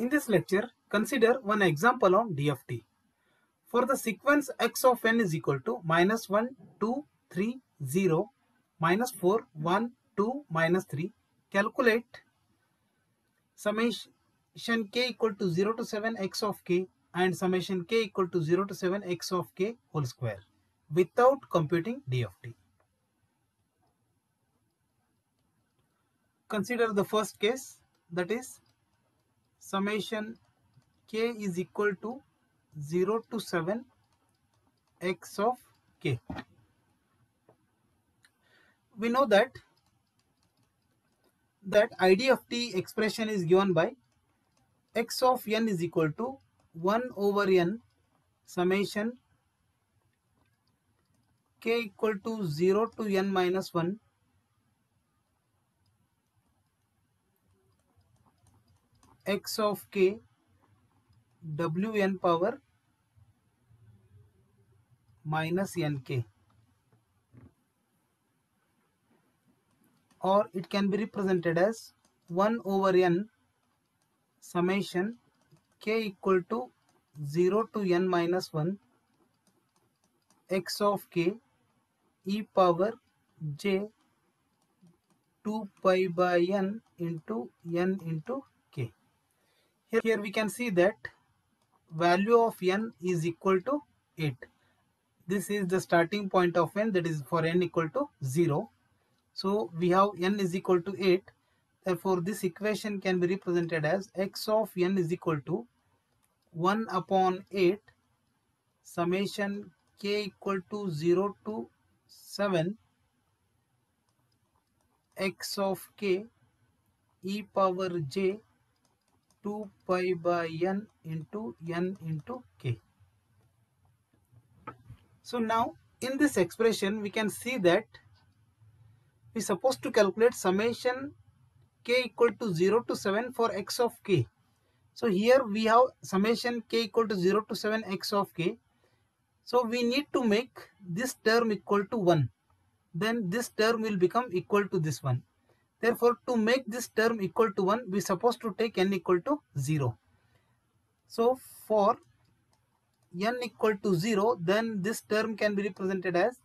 In this lecture, consider one example on DFT. For the sequence x of n is equal to minus 1, 2, 3, 0, minus 4, 1, 2, minus 3, calculate summation k equal to 0 to 7 x of k and summation k equal to 0 to 7 x of k whole square without computing DFT. Consider the first case that is summation k is equal to 0 to 7 x of k. We know that that IDFT expression is given by x of n is equal to 1 over n summation k equal to 0 to n minus 1 x of k wn power minus nk or it can be represented as 1 over n summation k equal to 0 to n minus 1 x of k e power j 2 pi by n into n into. Here, here we can see that value of n is equal to 8. This is the starting point of n that is for n equal to 0. So we have n is equal to 8. Therefore this equation can be represented as x of n is equal to 1 upon 8 summation k equal to 0 to 7 x of k e power j 2 pi by n into n into k. So now in this expression we can see that we supposed to calculate summation k equal to 0 to 7 for x of k. So here we have summation k equal to 0 to 7 x of k. So we need to make this term equal to 1. Then this term will become equal to this one. Therefore, to make this term equal to 1, we supposed to take n equal to 0. So, for n equal to 0, then this term can be represented as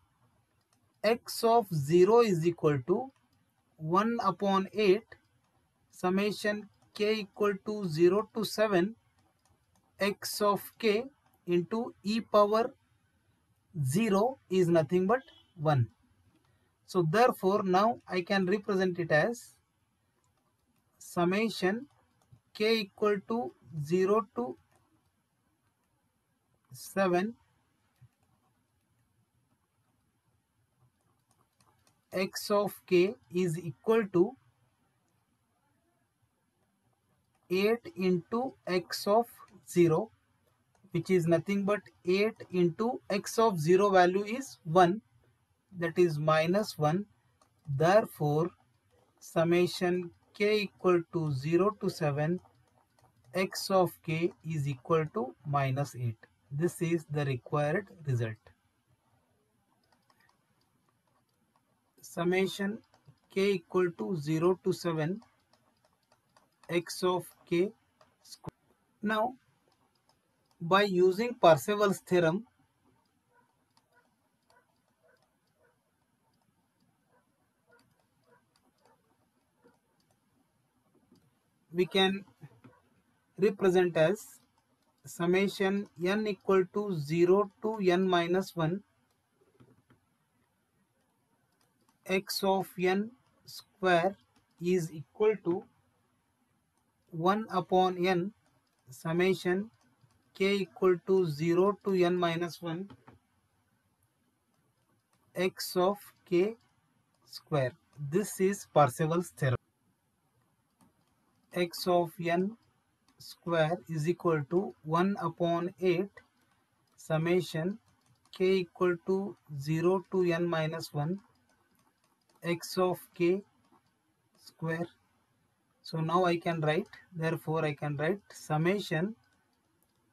x of 0 is equal to 1 upon 8 summation k equal to 0 to 7 x of k into e power 0 is nothing but 1. So therefore now I can represent it as summation k equal to 0 to 7 x of k is equal to 8 into x of 0 which is nothing but 8 into x of 0 value is 1 that is minus 1 therefore summation k equal to 0 to 7 x of k is equal to minus 8 this is the required result summation k equal to 0 to 7 x of k square. Now, by using Parseval's theorem, we can represent as summation n equal to 0 to n minus 1 x of n square is equal to 1 upon n summation k equal to 0 to n minus 1 x of k square. This is Parseval's theorem. X of n square is equal to 1 upon 8 summation k equal to 0 to n minus 1 x of k square. So now I can write, therefore I can write summation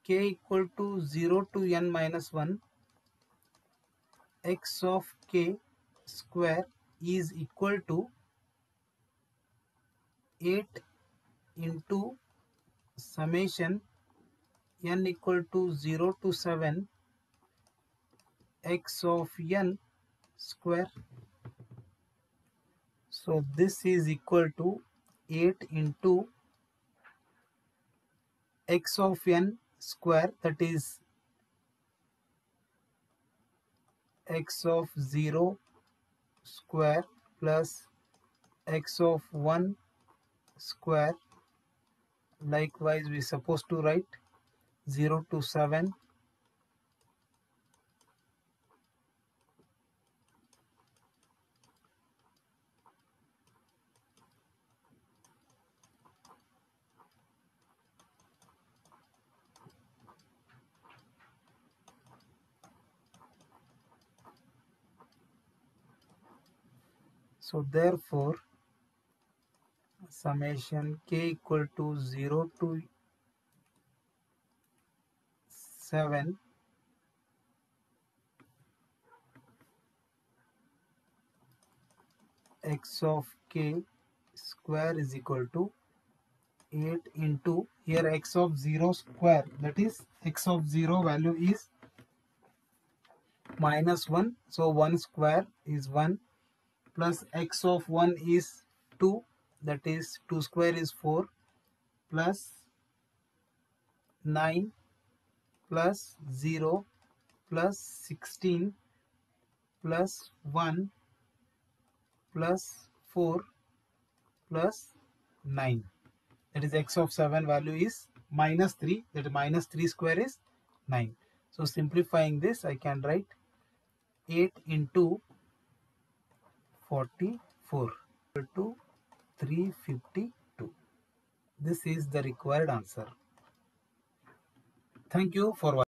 k equal to 0 to n minus 1 x of k square is equal to 8 into summation n equal to 0 to 7 x of n square. So this is equal to 8 into x of n square that is x of 0 square plus x of 1 square likewise we supposed to write 0 to 7 So therefore summation k equal to 0 to 7 x of k square is equal to 8 into here x of 0 square that is x of 0 value is minus 1 so 1 square is 1 plus x of 1 is 2 that is 2 square is 4 plus 9 plus 0 plus 16 plus 1 plus 4 plus 9 that is x of 7 value is minus 3 that is minus 3 square is 9 so simplifying this I can write 8 into 44 to 352. This is the required answer. Thank you for watching.